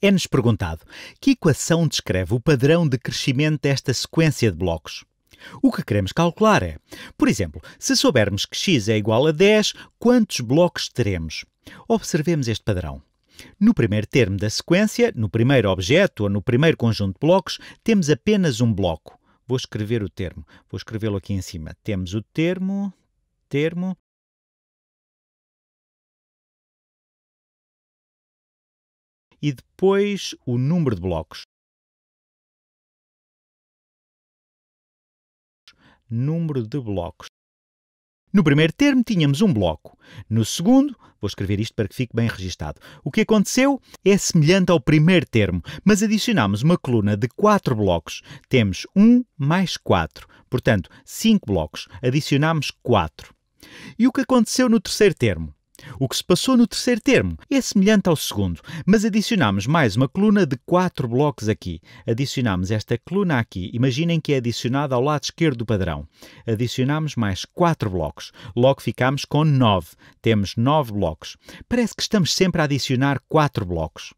É-nos perguntado que equação descreve o padrão de crescimento desta sequência de blocos. O que queremos calcular é, por exemplo, se soubermos que x é igual a 10, quantos blocos teremos? Observemos este padrão. No primeiro termo da sequência, no primeiro objeto ou no primeiro conjunto de blocos, temos apenas um bloco. Vou escrever o termo. Vou escrevê-lo aqui em cima. Temos o termo, termo, e depois o número de blocos. Número de blocos. No primeiro termo tínhamos um bloco. No segundo, vou escrever isto para que fique bem registado. O que aconteceu é semelhante ao primeiro termo, mas adicionamos uma coluna de quatro blocos. Temos 1 mais 4, portanto, 5 blocos. Adicionamos 4. E o que aconteceu no terceiro termo? O que se passou no terceiro termo é semelhante ao segundo, mas adicionamos mais uma coluna de quatro blocos aqui. Adicionamos esta coluna aqui. Imaginem que é adicionada ao lado esquerdo do padrão. Adicionamos mais quatro blocos. Logo ficamos com nove. Temos nove blocos. Parece que estamos sempre a adicionar quatro blocos.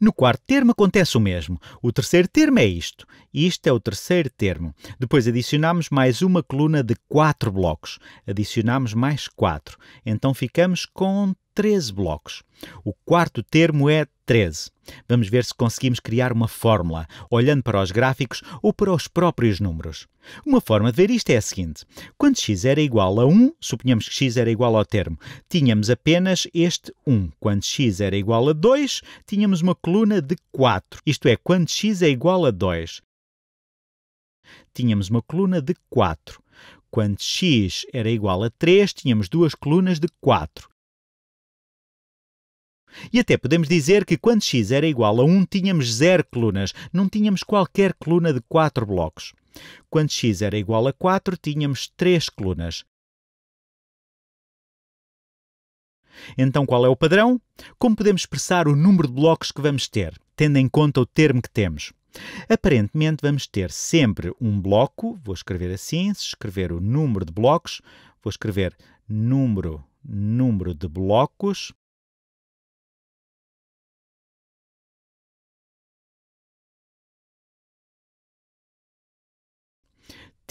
No quarto termo acontece o mesmo. O terceiro termo é isto. Isto é o terceiro termo. Depois adicionamos mais uma coluna de quatro blocos. Adicionamos mais quatro. Então ficamos com 13 blocos. O quarto termo é 13. Vamos ver se conseguimos criar uma fórmula, olhando para os gráficos ou para os próprios números. Uma forma de ver isto é a seguinte: quando x era igual a 1, suponhamos que x era igual ao termo, tínhamos apenas este 1. Quando x era igual a 2, tínhamos uma coluna de 4. Isto é, quando x é igual a 2, tínhamos uma coluna de 4. Quando x era igual a 3, tínhamos duas colunas de 4. E até podemos dizer que quando x era igual a 1 tínhamos zero colunas, não tínhamos qualquer coluna de 4 blocos. Quando x era igual a 4 tínhamos 3 colunas. Então qual é o padrão? Como podemos expressar o número de blocos que vamos ter, tendo em conta o termo que temos? Aparentemente vamos ter sempre um bloco, vou escrever assim, se escrever o número de blocos, vou escrever número, número de blocos,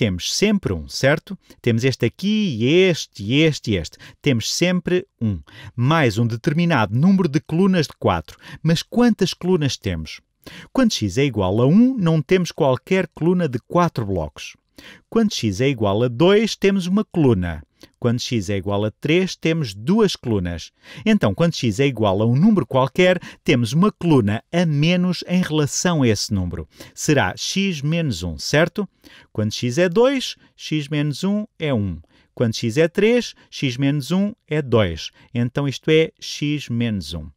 temos sempre um, certo? Temos este aqui, este, este e este. Temos sempre um. Mais um determinado número de colunas de 4. Mas quantas colunas temos? Quando x é igual a 1, não temos qualquer coluna de 4 blocos. Quando x é igual a 2, temos uma coluna. Quando x é igual a 3, temos duas colunas. Então, quando x é igual a um número qualquer, temos uma coluna a menos em relação a esse número. Será x menos 1, certo? Quando x é 2, x menos 1 é 1. Quando x é 3, x menos 1 é 2. Então, isto é x menos 1.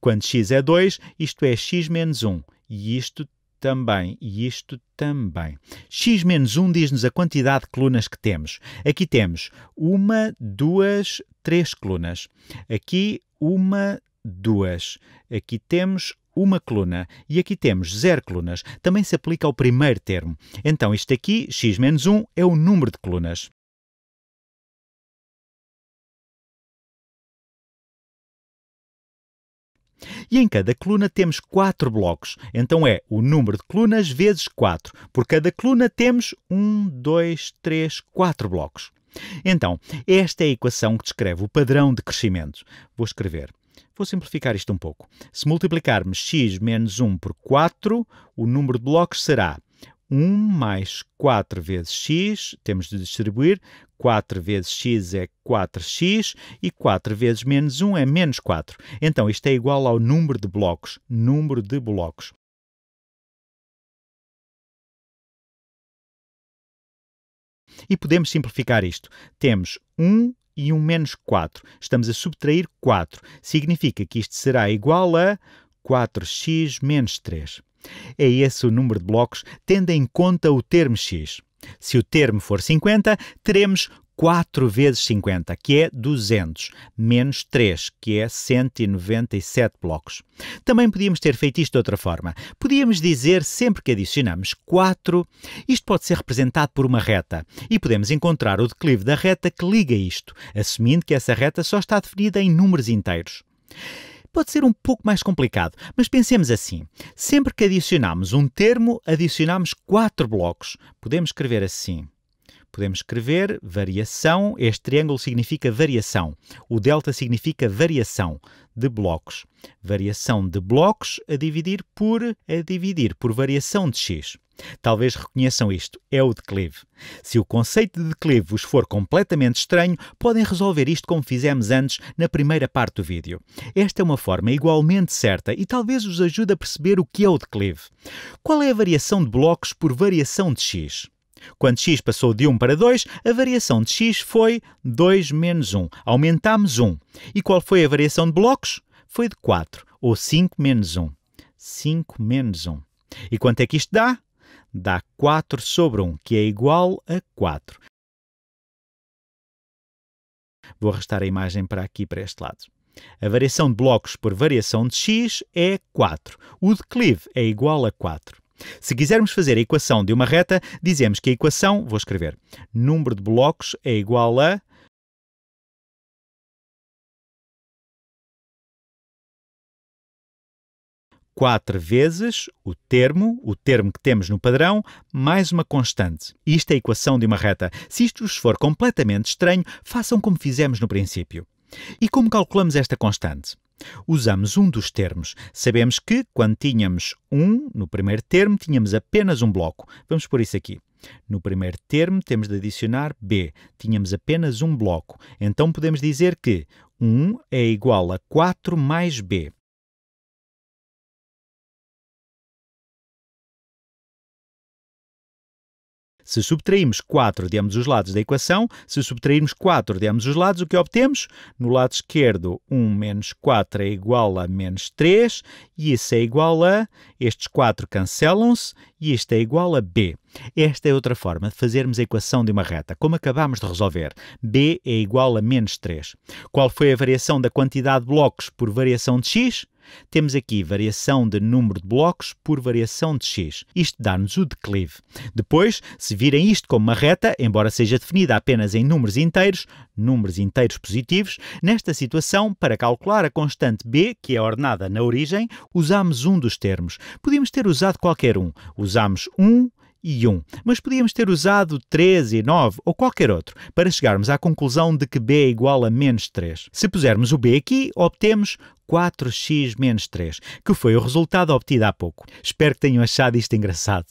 Quando x é 2, isto é x menos 1. E isto também e isto também. x menos 1 diz-nos a quantidade de colunas que temos. Aqui temos uma, duas, três colunas. Aqui uma, duas. Aqui temos uma coluna e aqui temos zero colunas. Também se aplica ao primeiro termo. Então, isto aqui, x menos 1, é o número de colunas. E em cada coluna temos quatro blocos. Então é o número de colunas vezes 4. Por cada coluna temos 1, 2, 3, 4 blocos. Então, esta é a equação que descreve o padrão de crescimento. Vou escrever. Vou simplificar isto um pouco. Se multiplicarmos x menos 1 por 4, o número de blocos será 1 mais 4 vezes x, temos de distribuir, 4 vezes x é 4x e 4 vezes menos 1 é menos 4. Então, isto é igual ao número de blocos. Número de blocos. E podemos simplificar isto. Temos 1 e 1 menos 4. Estamos a subtrair 4. Significa que isto será igual a 4x menos 3. É esse o número de blocos, tendo em conta o termo x. Se o termo for 50, teremos 4 vezes 50, que é 200, menos 3, que é 197 blocos. Também podíamos ter feito isto de outra forma. Podíamos dizer, sempre que adicionamos 4, isto pode ser representado por uma reta, e podemos encontrar o declive da reta que liga isto, assumindo que essa reta só está definida em números inteiros. Pode ser um pouco mais complicado, mas pensemos assim. Sempre que adicionamos um termo, adicionamos quatro blocos. Podemos escrever assim. Podemos escrever variação, este triângulo significa variação, o delta significa variação de blocos. Variação de blocos a dividir por a dividir por variação de x. Talvez reconheçam isto, é o declive. Se o conceito de declive vos for completamente estranho, podem resolver isto como fizemos antes na primeira parte do vídeo. Esta é uma forma igualmente certa e talvez os ajude a perceber o que é o declive. Qual é a variação de blocos por variação de x? Quando x passou de 1 para 2, a variação de x foi 2 menos 1. Aumentámos 1. E qual foi a variação de blocos? Foi de 4, ou 5 menos 1. 5 menos 1. E quanto é que isto dá? Dá 4 sobre 1, que é igual a 4. Vou arrastar a imagem para aqui, para este lado. A variação de blocos por variação de x é 4. O declive é igual a 4. Se quisermos fazer a equação de uma reta, dizemos que a equação, vou escrever, número de blocos é igual a 4 vezes o termo, o termo que temos no padrão, mais uma constante. Isto é a equação de uma reta. Se isto vos for completamente estranho, façam como fizemos no princípio. E como calculamos esta constante? Usamos um dos termos. Sabemos que, quando tínhamos um no primeiro termo, tínhamos apenas um bloco. Vamos por isso aqui. No primeiro termo, temos de adicionar b. Tínhamos apenas um bloco. Então, podemos dizer que 1 é igual a 4 mais b. Se subtrairmos 4 de ambos os lados da equação, se subtrairmos 4 de ambos os lados, o que obtemos? No lado esquerdo, 1 menos 4 é igual a menos 3, e isso é igual a... Estes 4 cancelam-se, e isto é igual a b. Esta é outra forma de fazermos a equação de uma reta, como acabámos de resolver. b é igual a menos 3. Qual foi a variação da quantidade de blocos por variação de x? Temos aqui variação de número de blocos por variação de x. Isto dá-nos o declive. Depois, se virem isto como uma reta, embora seja definida apenas em números inteiros, números inteiros positivos, nesta situação, para calcular a constante b, que é ordenada na origem, usamos um dos termos. Podíamos ter usado qualquer um. Usamos 1, e 1, mas podíamos ter usado 3 e 9 ou qualquer outro para chegarmos à conclusão de que b é igual a menos 3. Se pusermos o b aqui, obtemos 4x menos 3, que foi o resultado obtido há pouco. Espero que tenham achado isto engraçado.